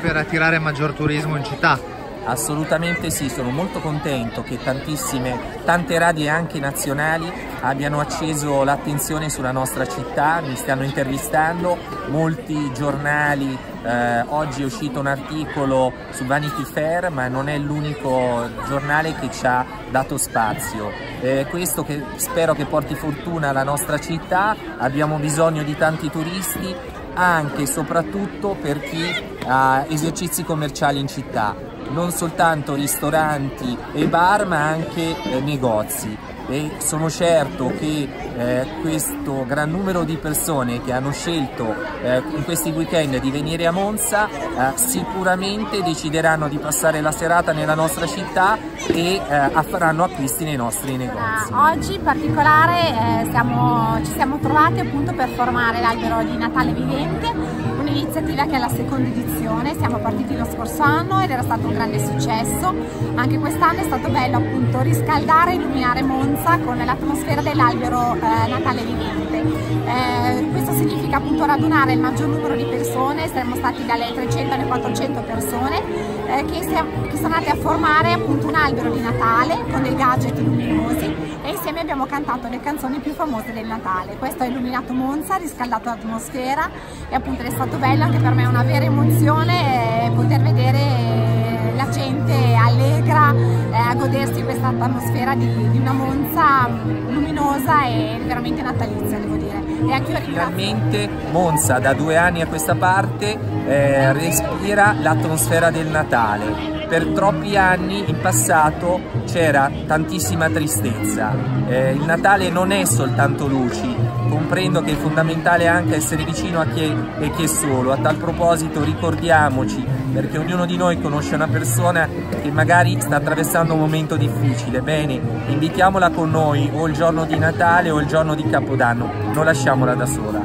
per attirare maggior turismo in città. Assolutamente sì, sono molto contento che tantissime, tante radie anche nazionali abbiano acceso l'attenzione sulla nostra città, mi stanno intervistando, molti giornali, eh, oggi è uscito un articolo su Vanity Fair ma non è l'unico giornale che ci ha dato spazio. Eh, questo che spero che porti fortuna alla nostra città, abbiamo bisogno di tanti turisti anche e soprattutto per chi ha esercizi commerciali in città non soltanto ristoranti e bar ma anche eh, negozi e sono certo che eh, questo gran numero di persone che hanno scelto eh, in questi weekend di venire a Monza eh, sicuramente decideranno di passare la serata nella nostra città e eh, faranno acquisti nei nostri negozi. Oggi in particolare eh, siamo, ci siamo trovati appunto per formare l'albero di Natale Vivente, un'iniziativa che è la seconda edizione, siamo partiti lo scorso anno ed era stato un grande successo, anche quest'anno è stato bello appunto riscaldare e illuminare Monza con l'atmosfera dell'albero eh, Natale vivente. Eh, questo significa appunto radunare il maggior numero di persone, saremmo stati dalle 300 alle 400 persone eh, che, che, sono andate a formare appunto un albero di Natale con dei gadget luminosi e insieme abbiamo cantato le canzoni più famose del Natale. Questo ha illuminato Monza, ha riscaldato l'atmosfera e appunto è stato bello anche per me una vera emozione eh, poter vedere la gente allegra eh, a godersi questa atmosfera di, di una Monza esperienza luminosa e veramente natalizia devo dire. E anche io Finalmente Monza da due anni a questa parte eh, respira l'atmosfera del Natale. Per troppi anni in passato c'era tantissima tristezza. Eh, il Natale non è soltanto luci, comprendo che è fondamentale anche essere vicino a chi è, e chi è solo. A tal proposito ricordiamoci, perché ognuno di noi conosce una persona che magari sta attraversando un momento difficile, bene, invitiamola con noi o il giorno di Natale o il giorno di Capodanno, non lasciamola da sola.